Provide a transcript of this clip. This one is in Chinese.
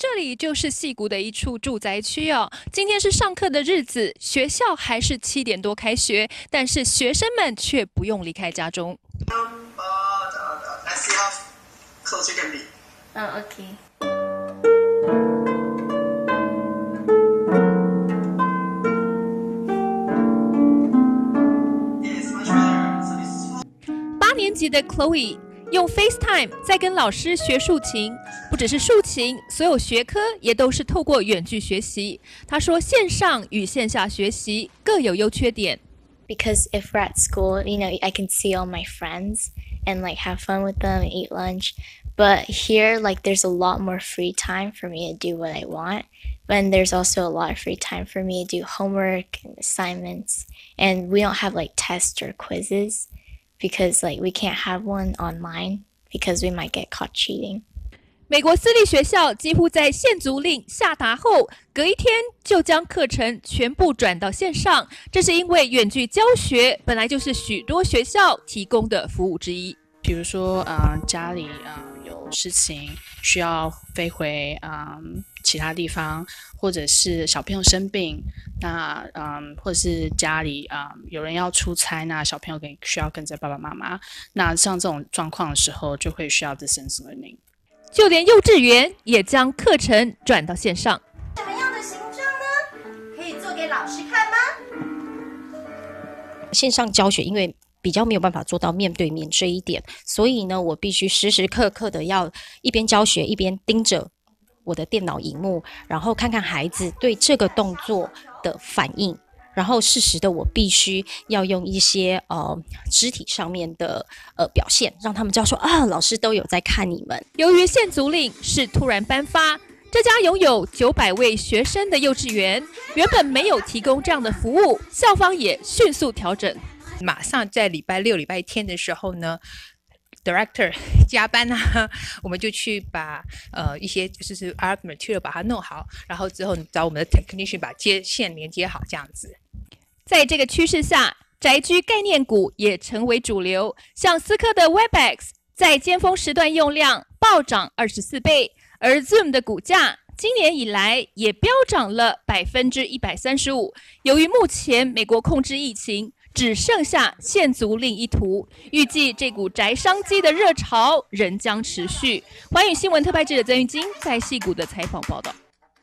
这里就是戏谷的一处住宅区哦。今天是上课的日子，学校还是七点多开学，但是学生们却不用离开家中。嗯，OK。八年级的 Chloe。用 FaceTime 在跟老师学竖琴，不只是竖琴，所有学科也都是透过远距学习。他说，线上与线下学习各有优缺点。Because if we're at school, you know, I can see all my friends and like have fun with them and eat lunch. But here, like, there's a lot more free time for me to do what I want. But there's also a lot of free time for me to do homework and assignments. And we don't have like tests or quizzes Because like we can't have one online because we might get caught cheating. 美国私立学校几乎在限足令下达后，隔一天就将课程全部转到线上。这是因为远距教学本来就是许多学校提供的服务之一。比如说，啊，家里啊有事情需要飞回啊其他地方，或者是小朋友生病，那嗯，或者是家里啊有人要出差，那小朋友跟需要跟着爸爸妈妈。那像这种状况的时候，就会需要 distance learning。就连幼稚园也将课程转到线上。什么样的形状呢？可以做给老师看吗？线上教学因为比较没有办法做到面对面这一点，所以呢，我必须时时刻刻的要一边教学一边盯着。我的电脑荧幕，然后看看孩子对这个动作的反应，然后适时的我必须要用一些呃肢体上面的呃表现，让他们知道说啊，老师都有在看你们。由于限足令是突然颁发，这家拥有九百位学生的幼稚园原本没有提供这样的服务，校方也迅速调整，马上在礼拜六、礼拜天的时候呢。Director 加班啊，我们就去把呃一些就是 art material 把它弄好，然后之后找我们的 technician 把接线连接好，这样子。在这个趋势下，宅居概念股也成为主流。像思科的 Webex 在尖峰时段用量暴涨二十四倍，而 Zoom 的股价今年以来也飙涨了百分之一百三十五。由于目前美国控制疫情。只剩下限足令一图，预计这股宅商机的热潮仍将持续。环宇新闻特派记者曾玉金在戏谷的采访报道。